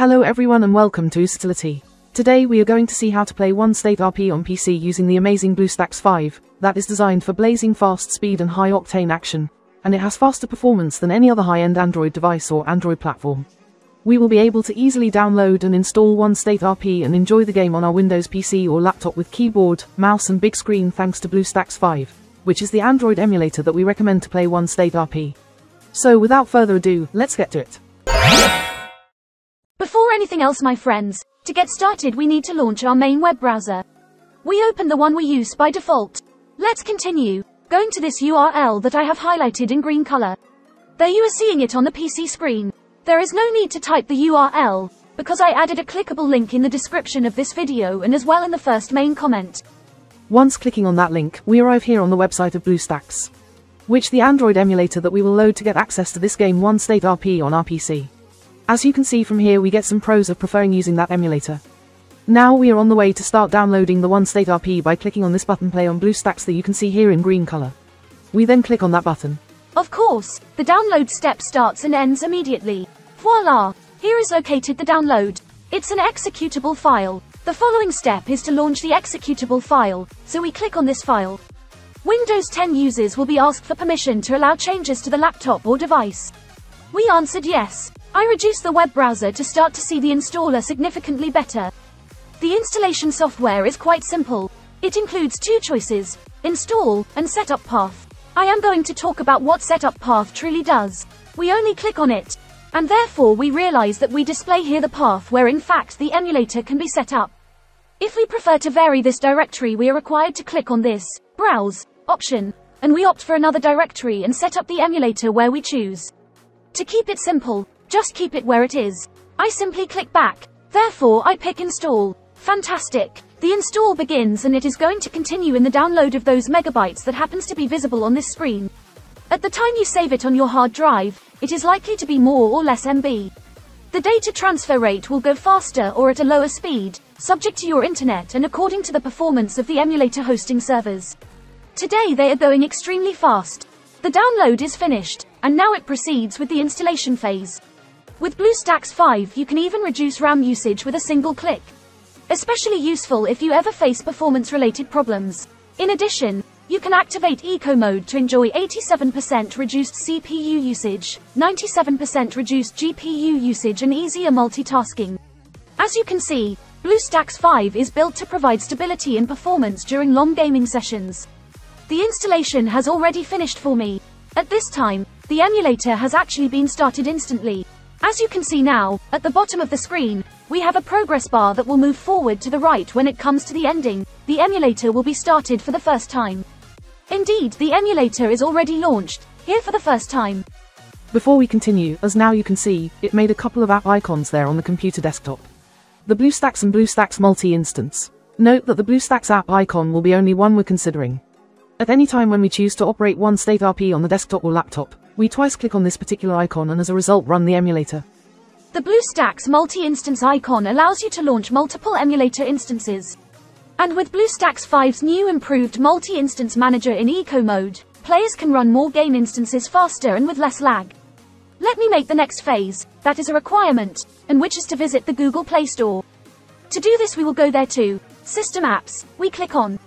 Hello everyone and welcome to Usitility. Today we are going to see how to play One State RP on PC using the amazing BlueStacks 5, that is designed for blazing fast speed and high octane action, and it has faster performance than any other high-end Android device or Android platform. We will be able to easily download and install One State RP and enjoy the game on our Windows PC or laptop with keyboard, mouse and big screen thanks to BlueStacks 5, which is the Android emulator that we recommend to play One State RP. So without further ado, let's get to it. Anything else my friends, to get started we need to launch our main web browser. We open the one we use by default. Let's continue, going to this URL that I have highlighted in green color. There you are seeing it on the PC screen. There is no need to type the URL, because I added a clickable link in the description of this video and as well in the first main comment. Once clicking on that link, we arrive here on the website of BlueStacks, which the Android emulator that we will load to get access to this game One State RP on our PC. As you can see from here we get some pros of preferring using that emulator. Now we are on the way to start downloading the One State RP by clicking on this button play on BlueStacks that you can see here in green color. We then click on that button. Of course, the download step starts and ends immediately. Voila! Here is located the download. It's an executable file. The following step is to launch the executable file, so we click on this file. Windows 10 users will be asked for permission to allow changes to the laptop or device. We answered yes. I reduced the web browser to start to see the installer significantly better. The installation software is quite simple. It includes two choices, install and setup path. I am going to talk about what setup path truly does. We only click on it, and therefore we realize that we display here the path where in fact the emulator can be set up. If we prefer to vary this directory we are required to click on this, browse, option, and we opt for another directory and set up the emulator where we choose. To keep it simple, just keep it where it is. I simply click back. Therefore, I pick install. Fantastic. The install begins and it is going to continue in the download of those megabytes that happens to be visible on this screen. At the time you save it on your hard drive, it is likely to be more or less MB. The data transfer rate will go faster or at a lower speed, subject to your internet and according to the performance of the emulator hosting servers. Today they are going extremely fast. The download is finished, and now it proceeds with the installation phase. With BlueStacks 5 you can even reduce RAM usage with a single click. Especially useful if you ever face performance-related problems. In addition, you can activate Eco Mode to enjoy 87% reduced CPU usage, 97% reduced GPU usage and easier multitasking. As you can see, BlueStacks 5 is built to provide stability and performance during long gaming sessions. The installation has already finished for me. At this time, the emulator has actually been started instantly. As you can see now, at the bottom of the screen, we have a progress bar that will move forward to the right when it comes to the ending. The emulator will be started for the first time. Indeed, the emulator is already launched, here for the first time. Before we continue, as now you can see, it made a couple of app icons there on the computer desktop. The BlueStacks and BlueStacks multi-instance. Note that the BlueStacks app icon will be only one we're considering. At any time when we choose to operate one state RP on the desktop or laptop, we twice click on this particular icon and as a result run the emulator. The BlueStacks multi-instance icon allows you to launch multiple emulator instances. And with BlueStacks 5's new improved multi-instance manager in eco mode, players can run more game instances faster and with less lag. Let me make the next phase, that is a requirement, and which is to visit the Google Play Store. To do this we will go there to, System Apps, we click on.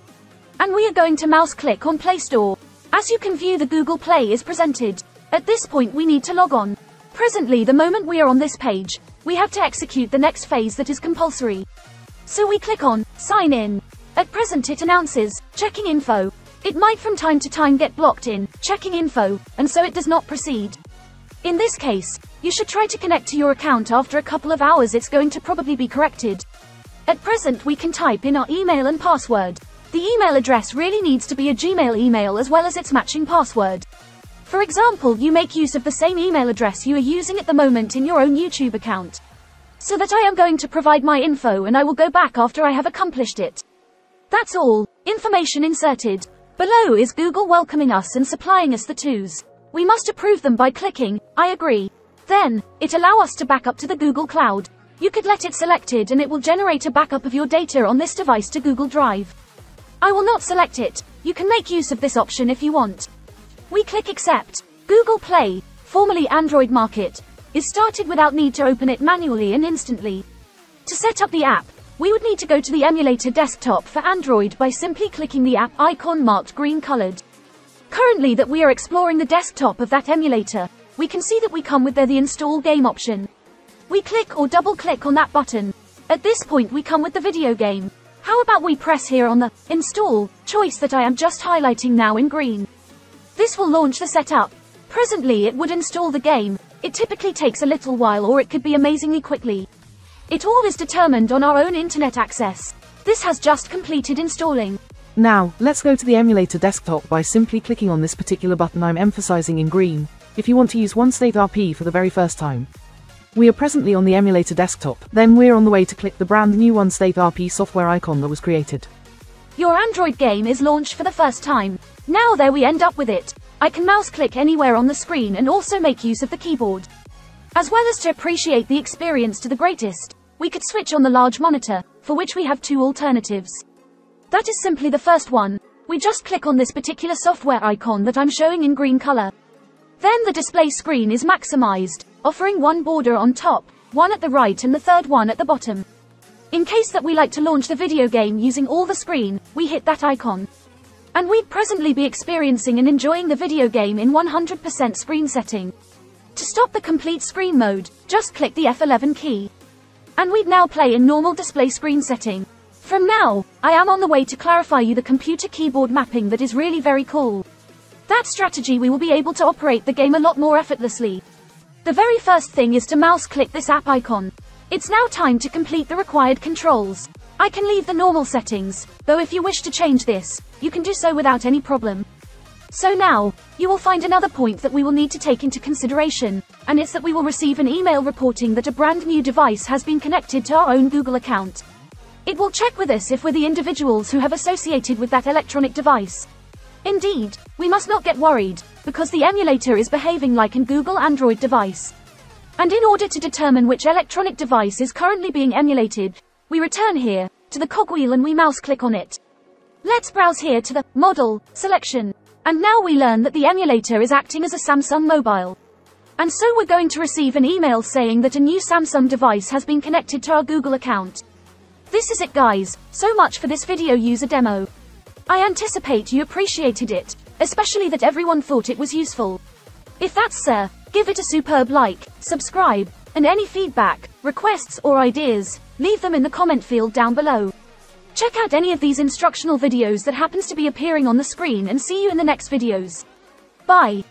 And we are going to mouse click on Play Store. As you can view the Google Play is presented. At this point we need to log on. Presently the moment we are on this page, we have to execute the next phase that is compulsory. So we click on, sign in. At present it announces, checking info. It might from time to time get blocked in, checking info, and so it does not proceed. In this case, you should try to connect to your account after a couple of hours it's going to probably be corrected. At present we can type in our email and password. The email address really needs to be a Gmail email as well as its matching password. For example, you make use of the same email address you are using at the moment in your own YouTube account. So that I am going to provide my info and I will go back after I have accomplished it. That's all. Information inserted. Below is Google welcoming us and supplying us the twos. We must approve them by clicking, I agree. Then, it allow us to back up to the Google Cloud. You could let it selected and it will generate a backup of your data on this device to Google Drive. I will not select it. You can make use of this option if you want. We click accept. Google Play, formerly Android Market. is started without need to open it manually and instantly. To set up the app, we would need to go to the emulator desktop for Android by simply clicking the app icon marked green colored. Currently that we are exploring the desktop of that emulator, we can see that we come with there the install game option. We click or double click on that button. At this point we come with the video game. How about we press here on the install choice that I am just highlighting now in green. This will launch the setup. Presently it would install the game. It typically takes a little while or it could be amazingly quickly. It all is determined on our own internet access. This has just completed installing. Now, let's go to the emulator desktop by simply clicking on this particular button I'm emphasizing in green, if you want to use OneState RP for the very first time. We are presently on the emulator desktop, then we're on the way to click the brand new OneState RP software icon that was created. Your Android game is launched for the first time. Now there we end up with it. I can mouse click anywhere on the screen and also make use of the keyboard. As well as to appreciate the experience to the greatest, we could switch on the large monitor, for which we have two alternatives. That is simply the first one. We just click on this particular software icon that I'm showing in green color. Then the display screen is maximized, offering one border on top, one at the right and the third one at the bottom. In case that we like to launch the video game using all the screen, we hit that icon. And we'd presently be experiencing and enjoying the video game in 100% screen setting. To stop the complete screen mode, just click the F11 key. And we'd now play in normal display screen setting. From now, I am on the way to clarify you the computer keyboard mapping that is really very cool. That strategy we will be able to operate the game a lot more effortlessly. The very first thing is to mouse click this app icon. It's now time to complete the required controls. I can leave the normal settings, though if you wish to change this, you can do so without any problem. So now, you will find another point that we will need to take into consideration, and it's that we will receive an email reporting that a brand new device has been connected to our own Google account. It will check with us if we're the individuals who have associated with that electronic device. Indeed, we must not get worried, because the emulator is behaving like an Google Android device. And in order to determine which electronic device is currently being emulated, we return here, to the cogwheel and we mouse click on it. Let's browse here to the model selection. And now we learn that the emulator is acting as a Samsung mobile. And so we're going to receive an email saying that a new Samsung device has been connected to our Google account. This is it guys, so much for this video user demo. I anticipate you appreciated it, especially that everyone thought it was useful. If that's so, give it a superb like, subscribe, and any feedback, requests or ideas, leave them in the comment field down below. Check out any of these instructional videos that happens to be appearing on the screen and see you in the next videos. Bye.